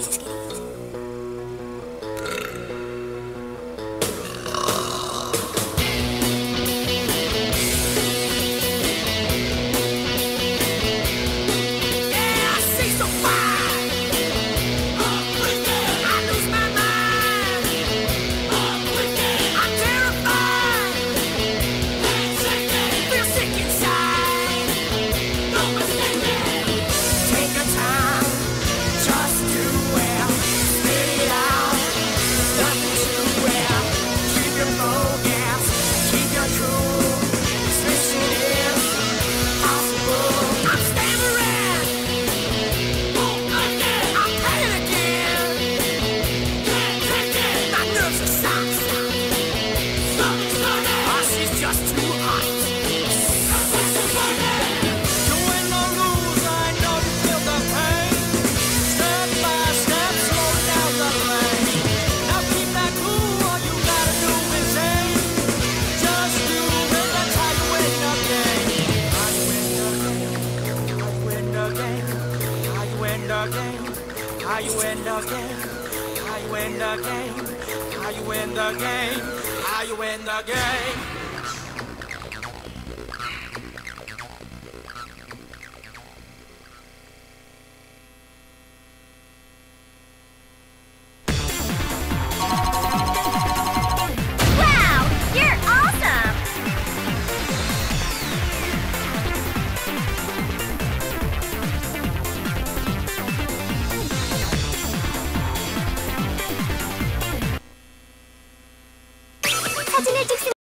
Mitsuki. How you win the game? How you win the game?